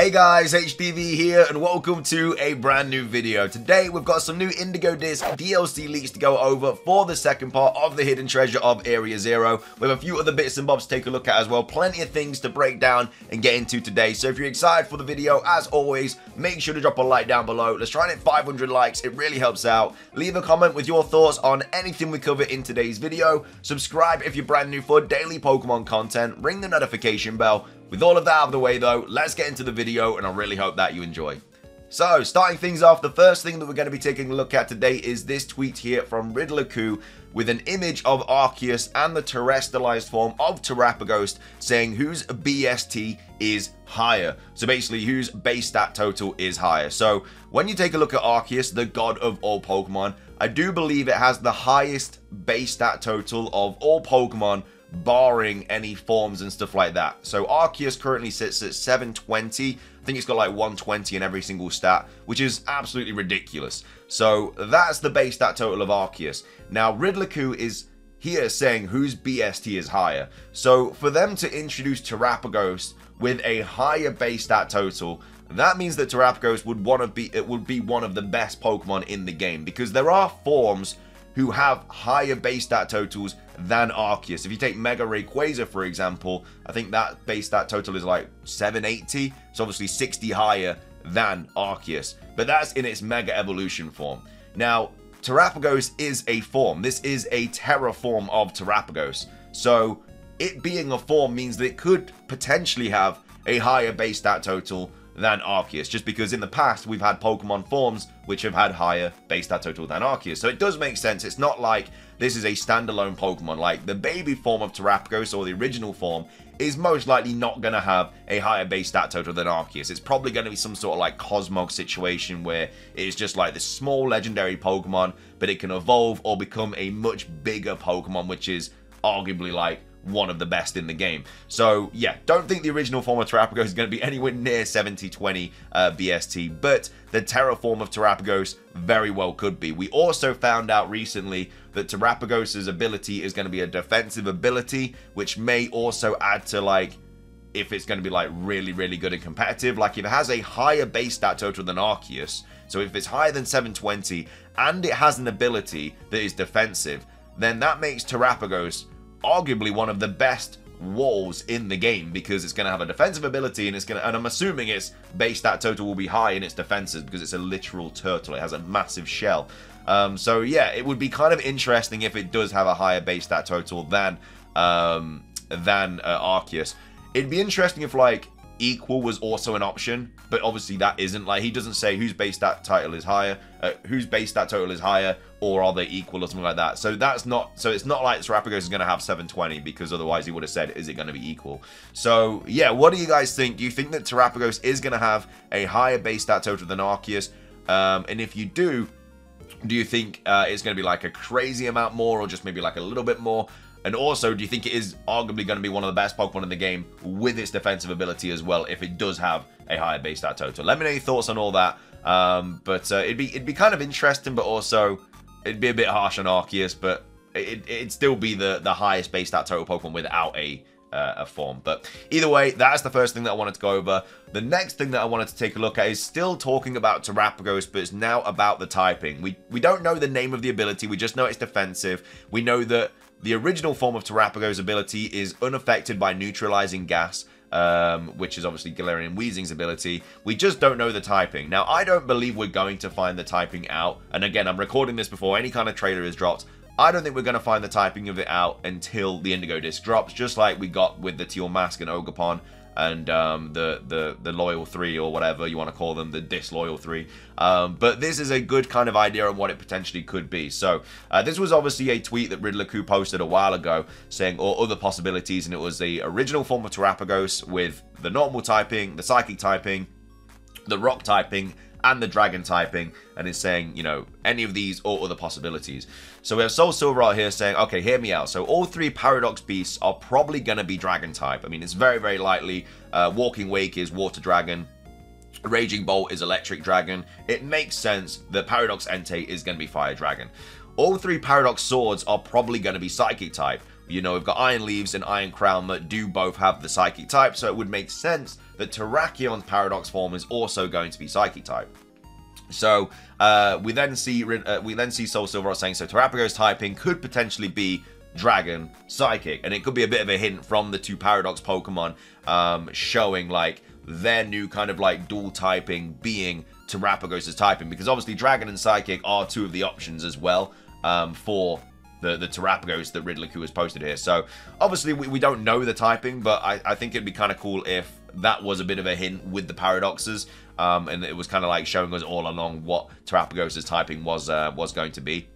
Hey guys, HDvee here and welcome to a brand new video. Today we've got some new Indigo Disk DLC leaks to go over for the second part of the hidden treasure of Area Zero. We have a few other bits and bobs to take a look at as well. Plenty of things to break down and get into today. So if you're excited for the video, as always, make sure to drop a like down below. Let's try and hit 500 likes. It really helps out. Leave a comment with your thoughts on anything we cover in today's video. Subscribe if you're brand new for daily Pokemon content. Ring the notification bell with all of that out of the way though, let's get into the video and I really hope that you enjoy. So, starting things off, the first thing that we're going to be taking a look at today is this tweet here from Riddler with an image of Arceus and the terrestrialized form of Terapagos saying whose BST is higher. So basically, whose base stat total is higher. So when you take a look at Arceus, the god of all Pokemon, I do believe it has the highest base stat total of all Pokemon barring any forms and stuff like that. So Arceus currently sits at 720. I think it's got like 120 in every single stat, which is absolutely ridiculous. So that's the base stat total of Arceus. Now Riddler is here saying whose BST is higher. So for them to introduce Terapagos with a higher base stat total, that means that Terapagos would want to be it would be one of the best Pokemon in the game because there are forms who have higher base stat totals than Arceus. If you take Mega Rayquaza, for example, I think that base stat total is like 780. It's obviously 60 higher than Arceus, but that's in its Mega Evolution form. Now, Terapagos is a form. This is a Tera form of Terapagos. So, it being a form means that it could potentially have a higher base stat total than Arceus, just because in the past we've had Pokemon forms which have had higher base stat total than Arceus. So it does make sense. It's not like this is a standalone Pokemon. Like the baby form of Terapagos or the original form is most likely not going to have a higher base stat total than Arceus. It's probably going to be some sort of like Cosmog situation where it's just like this small legendary Pokemon, but it can evolve or become a much bigger Pokemon, which is arguably like one of the best in the game. So yeah, don't think the original form of Terapagos is going to be anywhere near 7020 uh, BST, but the Tera form of Terapagos very well could be. We also found out recently that Terapagos' ability is going to be a defensive ability, which may also add to like if it's going to be like really, really good and competitive. Like if it has a higher base stat total than Arceus, so if it's higher than 720 and it has an ability that is defensive, then that makes Terapagos arguably one of the best walls in the game because it's going to have a defensive ability and it's going to and I'm assuming its base stat total will be high in its defenses because it's a literal turtle. It has a massive shell. Um, so yeah it would be kind of interesting if it does have a higher base stat total than um, than uh, Arceus. It'd be interesting if like equal was also an option, but obviously that isn't. Like he doesn't say whose base stat title is higher, uh, whose base stat total is higher, or are they equal or something like that. So that's not. So it's not like Terapagos is going to have 720 because otherwise he would have said, is it going to be equal? So yeah, what do you guys think? Do you think that Terapagos is going to have a higher base stat total than Arceus? Um, and if you do, do you think uh, it's going to be like a crazy amount more or just maybe like a little bit more? And also, do you think it is arguably going to be one of the best Pokemon in the game with its defensive ability as well if it does have a higher base stat total? Let me know your thoughts on all that. Um, but uh, it'd be it'd be kind of interesting, but also it'd be a bit harsh on Arceus, but it, it'd still be the, the highest base stat total Pokemon without a uh, a form. But either way, that's the first thing that I wanted to go over. The next thing that I wanted to take a look at is still talking about Terapagos, but it's now about the typing. We we don't know the name of the ability, we just know it's defensive. We know that the original form of Terapagos' ability is unaffected by neutralizing gas, um, which is obviously Galarian Weezing's ability. We just don't know the typing. Now, I don't believe we're going to find the typing out. And again, I'm recording this before any kind of trailer is dropped. I don't think we're going to find the typing of it out until the Indigo Disk drops, just like we got with the Teal Mask and Ogerpon and um, the, the the loyal three or whatever you want to call them, the disloyal three. Um, but this is a good kind of idea on what it potentially could be. So uh, this was obviously a tweet that Riddler posted a while ago saying or other possibilities, and it was the original form of Terapagos with the normal typing, the psychic typing, the rock typing, and the dragon typing and is saying, you know, any of these or other possibilities. So we have Soul Silver out here saying, okay, hear me out. So all three Paradox Beasts are probably going to be dragon type. I mean, it's very, very likely. Uh, Walking Wake is water dragon. Raging Bolt is electric dragon. It makes sense that Paradox Entei is going to be fire dragon. All three Paradox Swords are probably going to be psychic type. You know, we've got Iron Leaves and Iron Crown that do both have the Psychic type, so it would make sense that Terrakion's Paradox form is also going to be Psychic type. So uh, we then see uh, we then see Soul Silver saying so Terapagos typing could potentially be Dragon Psychic, and it could be a bit of a hint from the two Paradox Pokemon um, showing like their new kind of like dual typing being Terapagos' typing, because obviously Dragon and Psychic are two of the options as well um, for the, the Terapagos that Riddler has posted here. So obviously we, we don't know the typing, but I, I think it'd be kind of cool if that was a bit of a hint with the paradoxes, um, and it was kind of like showing us all along what Terapagos' typing was uh, was going to be.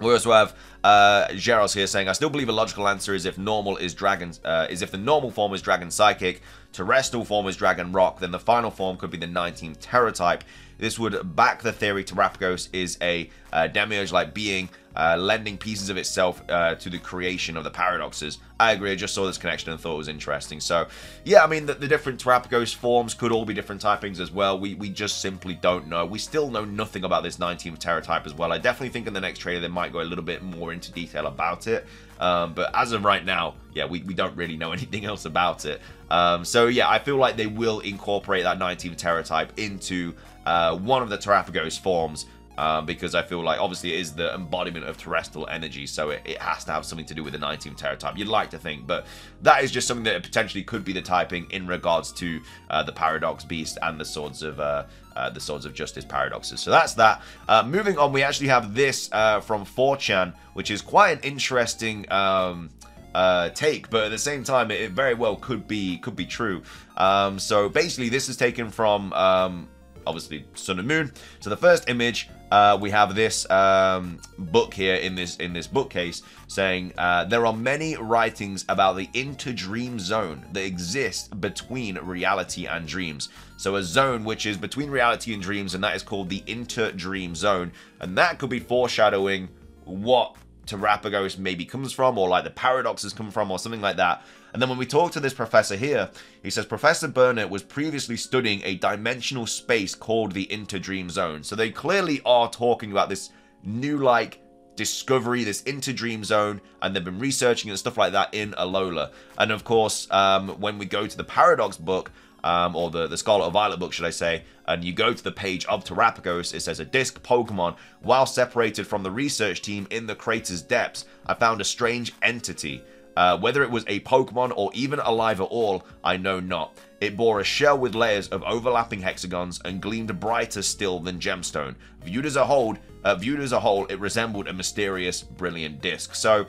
We also have uh, Geros here saying, I still believe a logical answer is if normal is dragon, uh, is if the normal form is dragon psychic, terrestrial form is dragon rock, then the final form could be the 19th Tera type. This would back the theory Terapagos is a uh, demiurge-like being, uh, lending pieces of itself uh, to the creation of the paradoxes. I agree, I just saw this connection and thought it was interesting. So, yeah, I mean, the, the different Terapagos forms could all be different typings as well. We, we just simply don't know. We still know nothing about this 19th Tera type as well. I definitely think in the next trailer they might go a little bit more into detail about it. Um, but as of right now, yeah, we, we don't really know anything else about it. Um, so yeah, I feel like they will incorporate that 19th Tera type into uh, one of the Terapagos forms um, because I feel like obviously it is the embodiment of terrestrial energy, so it, it has to have something to do with the 19th Tera type. You'd like to think, but that is just something that potentially could be the typing in regards to uh, the Paradox Beast and the Swords of uh, uh, the Swords of Justice paradoxes. So that's that. Uh, moving on, we actually have this uh, from 4chan, which is quite an interesting. Um, uh, take, but at the same time, it, it, very well could be could be true. Um, so basically, this is taken from um, obviously Sun and Moon. So the first image, uh, we have this um, book here in this in this bookcase saying uh, there are many writings about the interdream zone that exists between reality and dreams. So a zone which is between reality and dreams, and that is called the interdream zone, and that could be foreshadowing what Terapagos maybe comes from, or like the paradoxes come from, or something like that. And then when we talk to this professor here, he says Professor Burnett was previously studying a dimensional space called the Interdream Zone. So they clearly are talking about this new, like, discovery, this interdream zone, and they've been researching and stuff like that in Alola. And of course, um, when we go to the Paradox book, um, or the, the Scarlet or Violet book, should I say, and you go to the page of Terapagos, it says a disc Pokemon, while separated from the research team in the crater's depths, I found a strange entity. Uh, whether it was a Pokemon or even alive at all, I know not. It bore a shell with layers of overlapping hexagons and gleamed brighter still than gemstone. Viewed as a whole, uh, viewed as a whole, it resembled a mysterious, brilliant disc. So,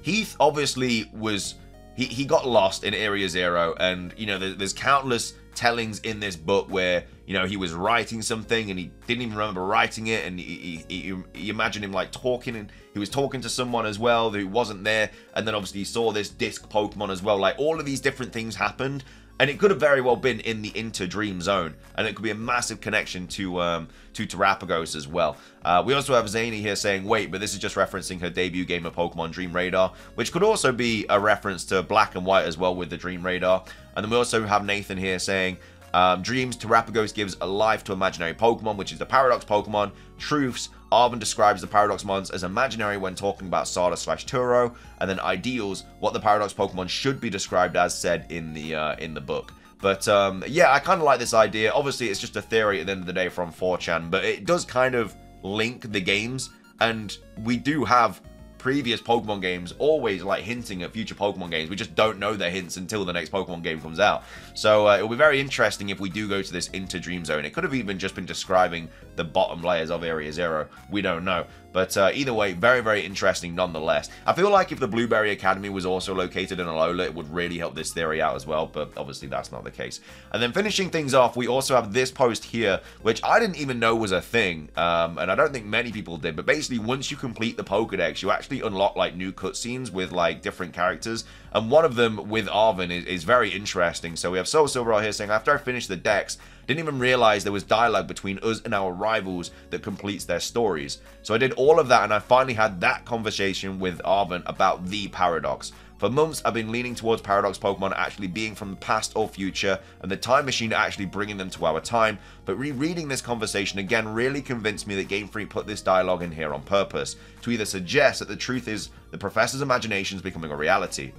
Heath obviously was he, he got lost in Area Zero, and you know, there's countless tellings in this book where you know he was writing something and he didn't even remember writing it and he, he, he, he imagine him like talking and he was talking to someone as well who wasn't there and then obviously he saw this disc pokemon as well. Like all of these different things happened and it could have very well been in the Inter Dream Zone, and it could be a massive connection to um, to Terapagos as well. Uh, we also have Zany here saying, wait, but this is just referencing her debut game of Pokemon Dream Radar, which could also be a reference to Black and White as well with the Dream Radar. And then we also have Nathan here saying, um, Dreams, Terapagos gives a life to imaginary Pokemon, which is the Paradox Pokemon. Truths, Arven describes the Paradox Mons as imaginary when talking about Sada slash Turo, and then Ideals, what the Paradox Pokemon should be described as said in the uh, in the book. But um, yeah, I kind of like this idea. Obviously, it's just a theory at the end of the day from 4chan, but it does kind of link the games, and we do have previous Pokemon games always like hinting at future Pokemon games. We just don't know their hints until the next Pokemon game comes out. So uh, it'll be very interesting if we do go to this Inter Dream Zone. It could have even just been describing the bottom layers of Area Zero. We don't know. But uh, either way, very, very interesting nonetheless. I feel like if the Blueberry Academy was also located in Alola, it would really help this theory out as well, but obviously that's not the case. And then finishing things off, we also have this post here, which I didn't even know was a thing, um, and I don't think many people did, but basically once you complete the Pokedex, you actually unlock like new cutscenes with like different characters, and one of them with Arven is, is very interesting. So we have Soul Silver here saying, after I finished the Dex, didn't even realize there was dialogue between us and our rivals that completes their stories. So I did all of that and I finally had that conversation with Arven about the paradox. For months, I've been leaning towards Paradox Pokemon actually being from the past or future, and the time machine actually bringing them to our time, but rereading this conversation again really convinced me that Game Freak put this dialogue in here on purpose, to either suggest that the truth is the Professor's imagination is becoming a reality,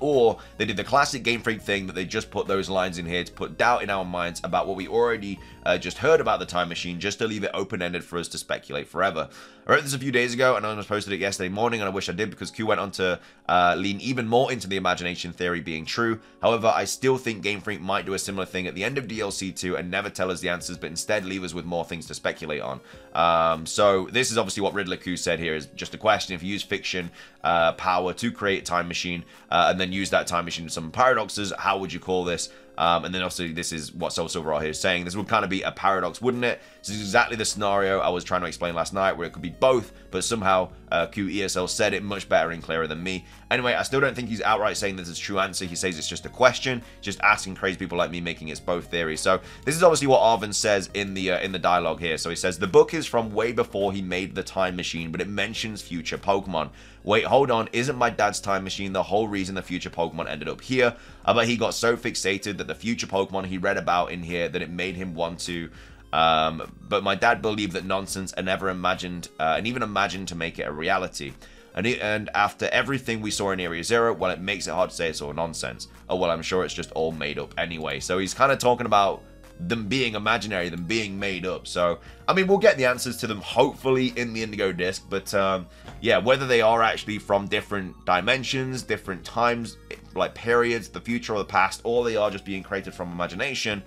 or they did the classic Game Freak thing that they just put those lines in here to put doubt in our minds about what we already uh, just heard about the time machine, just to leave it open-ended for us to speculate forever. I wrote this a few days ago, and I almost posted it yesterday morning, and I wish I did because Khu went on to uh, lean even more into the imagination theory being true. However, I still think Game Freak might do a similar thing at the end of DLC 2 and never tell us the answers, but instead leave us with more things to speculate on. Um, so this is obviously what Riddler Khu said here is just a question. If you use fiction uh, power to create a time machine uh, and then use that time machine to some paradoxes, how would you call this? Um, and then also this is what Soul Silver here is saying. This would kind of be a paradox, wouldn't it? This is exactly the scenario I was trying to explain last night, where it could be both, but somehow uh, QESL said it much better and clearer than me. Anyway, I still don't think he's outright saying this is true answer. He says it's just a question, just asking crazy people like me, making it's both theories. So this is obviously what Arven says in the uh, in the dialogue here. So he says the book is from way before he made the time machine, but it mentions future Pokemon. Wait, hold on, isn't my dad's time machine the whole reason the future Pokemon ended up here? But he got so fixated that the future Pokemon he read about in here that it made him want to um, but my dad believed that nonsense and never imagined, uh, and even imagined to make it a reality. And, it, and after everything we saw in Area Zero, well, it makes it hard to say it's all nonsense. Oh, well, I'm sure it's just all made up anyway. So he's kind of talking about them being imaginary, them being made up. So, I mean, we'll get the answers to them hopefully in the Indigo Disk, but um, yeah, whether they are actually from different dimensions, different times, like periods, the future or the past, or they are just being created from imagination,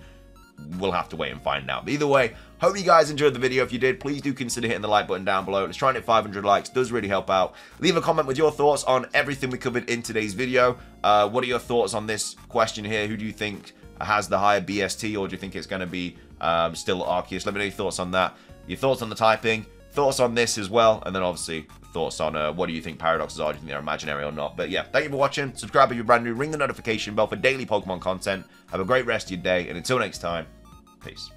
we'll have to wait and find out. But either way, hope you guys enjoyed the video. If you did, please do consider hitting the like button down below. Let's try and hit 500 likes. does really help out. Leave a comment with your thoughts on everything we covered in today's video. Uh, what are your thoughts on this question here? Who do you think has the higher BST, or do you think it's going to be um, still Arceus? Let me know your thoughts on that. Your thoughts on the typing, thoughts on this as well, and then obviously thoughts on uh, what do you think paradoxes are, do you think they're imaginary or not. But yeah, thank you for watching. Subscribe if you're brand new. Ring the notification bell for daily Pokemon content. Have a great rest of your day, and until next time, peace.